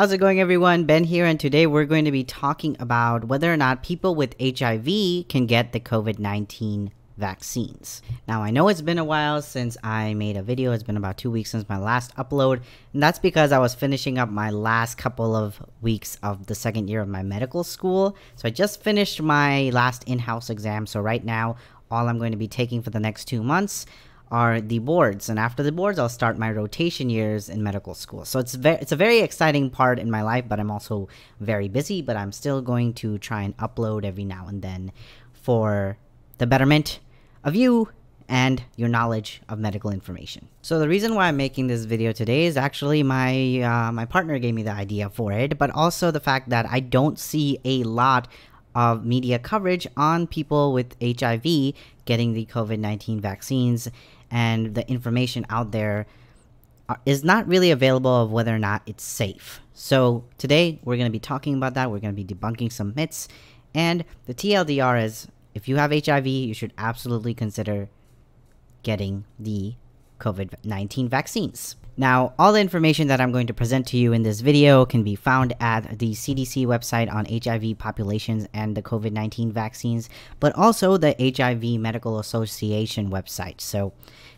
How's it going, everyone? Ben here, and today we're going to be talking about whether or not people with HIV can get the COVID 19 vaccines. Now, I know it's been a while since I made a video, it's been about two weeks since my last upload, and that's because I was finishing up my last couple of weeks of the second year of my medical school. So I just finished my last in house exam, so right now, all I'm going to be taking for the next two months are the boards and after the boards I'll start my rotation years in medical school. So it's it's a very exciting part in my life, but I'm also very busy, but I'm still going to try and upload every now and then for the betterment of you and your knowledge of medical information. So the reason why I'm making this video today is actually my uh, my partner gave me the idea for it, but also the fact that I don't see a lot of media coverage on people with HIV getting the COVID-19 vaccines and the information out there is not really available of whether or not it's safe. So today we're going to be talking about that. We're going to be debunking some myths. And the TLDR is if you have HIV, you should absolutely consider getting the COVID-19 vaccines. Now, all the information that I'm going to present to you in this video can be found at the CDC website on HIV populations and the COVID-19 vaccines, but also the HIV Medical Association website. So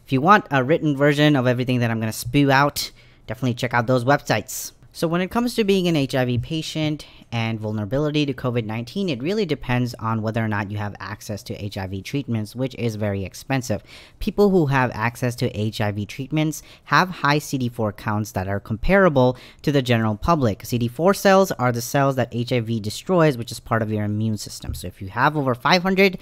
if you want a written version of everything that I'm going to spew out, definitely check out those websites. So when it comes to being an HIV patient and vulnerability to COVID-19, it really depends on whether or not you have access to HIV treatments, which is very expensive. People who have access to HIV treatments have high CD4 counts that are comparable to the general public. CD4 cells are the cells that HIV destroys, which is part of your immune system. So if you have over 500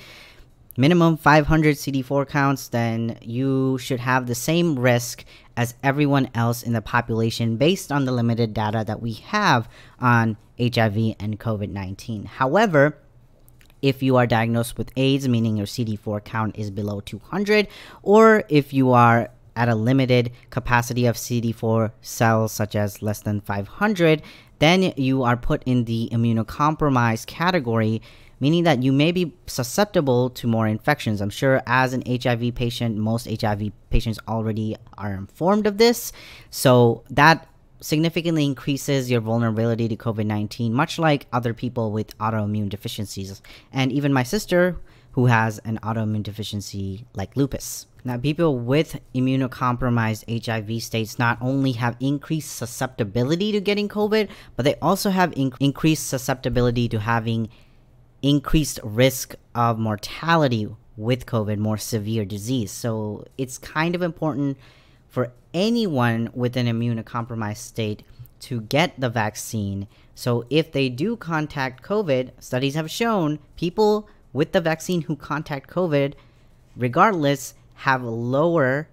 minimum 500 CD4 counts, then you should have the same risk as everyone else in the population based on the limited data that we have on HIV and COVID 19. However, if you are diagnosed with AIDS, meaning your CD4 count is below 200, or if you are at a limited capacity of CD4 cells, such as less than 500, then you are put in the immunocompromised category meaning that you may be susceptible to more infections. I'm sure as an HIV patient, most HIV patients already are informed of this. So that significantly increases your vulnerability to COVID 19, much like other people with autoimmune deficiencies. And even my sister, who has an autoimmune deficiency like lupus. Now, people with immunocompromised HIV states not only have increased susceptibility to getting COVID, but they also have in increased susceptibility to having increased risk of mortality with COVID, more severe disease. So it's kind of important for anyone with an immunocompromised state to get the vaccine. So if they do contact COVID, studies have shown people with the vaccine who contact COVID, regardless, have lower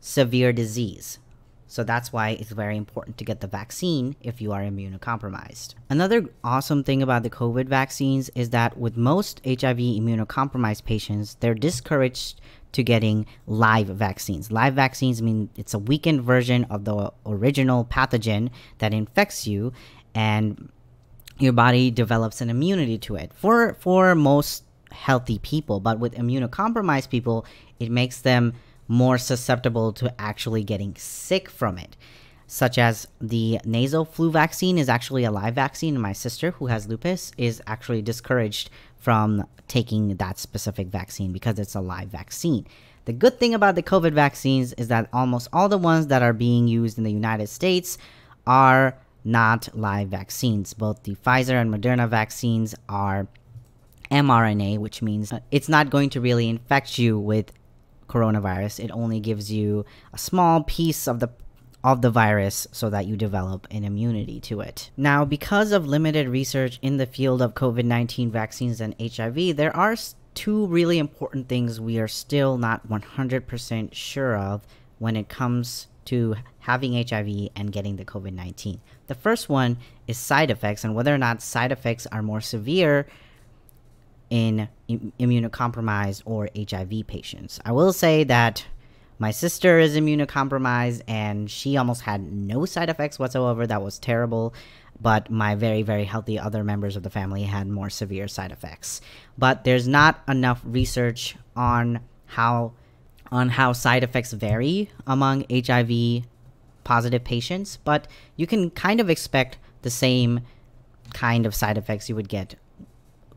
severe disease. So that's why it's very important to get the vaccine if you are immunocompromised. Another awesome thing about the COVID vaccines is that with most HIV immunocompromised patients, they're discouraged to getting live vaccines. Live vaccines mean it's a weakened version of the original pathogen that infects you and your body develops an immunity to it. For for most healthy people, but with immunocompromised people, it makes them more susceptible to actually getting sick from it such as the nasal flu vaccine is actually a live vaccine. My sister who has lupus is actually discouraged from taking that specific vaccine because it's a live vaccine. The good thing about the covid vaccines is that almost all the ones that are being used in the united states are not live vaccines. Both the pfizer and moderna vaccines are mRNA, which means it's not going to really infect you with coronavirus. It only gives you a small piece of the of the virus so that you develop an immunity to it. Now, because of limited research in the field of COVID-19 vaccines and HIV, there are two really important things we are still not 100% sure of when it comes to having HIV and getting the COVID 19. The first one is side effects and whether or not side effects are more severe in immunocompromised or HIV patients. I will say that my sister is immunocompromised and she almost had no side effects whatsoever. That was terrible. But my very, very healthy other members of the family had more severe side effects. But there's not enough research on how on how side effects vary among HIV positive patients, but you can kind of expect the same kind of side effects you would get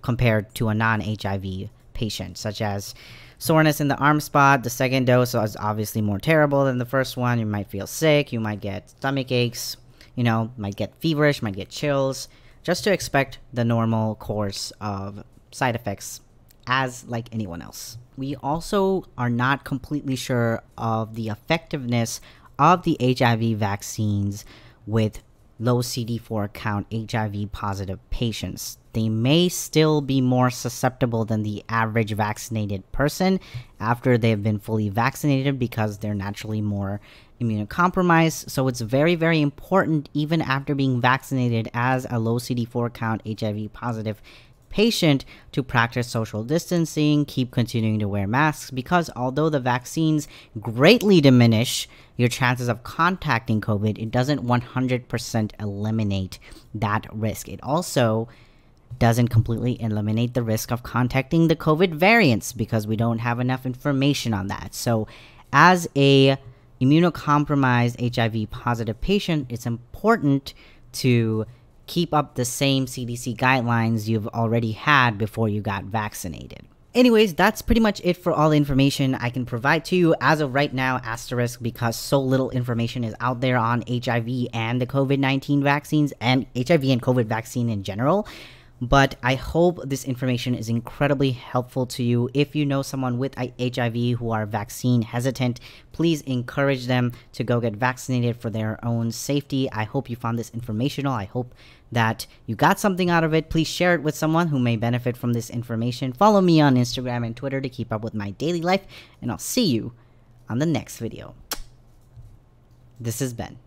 compared to a non HIV patient, such as soreness in the arm spot. The second dose is obviously more terrible than the first one. You might feel sick, you might get stomach aches, you know, might get feverish, might get chills. Just to expect the normal course of side effects as like anyone else. We also are not completely sure of the effectiveness of the HIV vaccines with low CD4 count HIV positive patients. They may still be more susceptible than the average vaccinated person after they've been fully vaccinated because they're naturally more immunocompromised. So it's very, very important, even after being vaccinated as a low CD4 count HIV positive patient to practice social distancing, keep continuing to wear masks, because although the vaccines greatly diminish your chances of contacting COVID, it doesn't 100% eliminate that risk. It also doesn't completely eliminate the risk of contacting the COVID variants because we don't have enough information on that. So, as a immunocompromised HIV positive patient, it's important to keep up the same CDC guidelines you've already had before you got vaccinated. Anyways, that's pretty much it for all the information I can provide to you as of right now, asterisk, because so little information is out there on HIV and the COVID 19 vaccines and HIV and COVID vaccine in general. But I hope this information is incredibly helpful to you. If you know someone with HIV who are vaccine hesitant, please encourage them to go get vaccinated for their own safety. I hope you found this informational. I hope that you got something out of it. Please share it with someone who may benefit from this information. Follow me on Instagram and Twitter to keep up with my daily life, and I'll see you on the next video. This is Ben.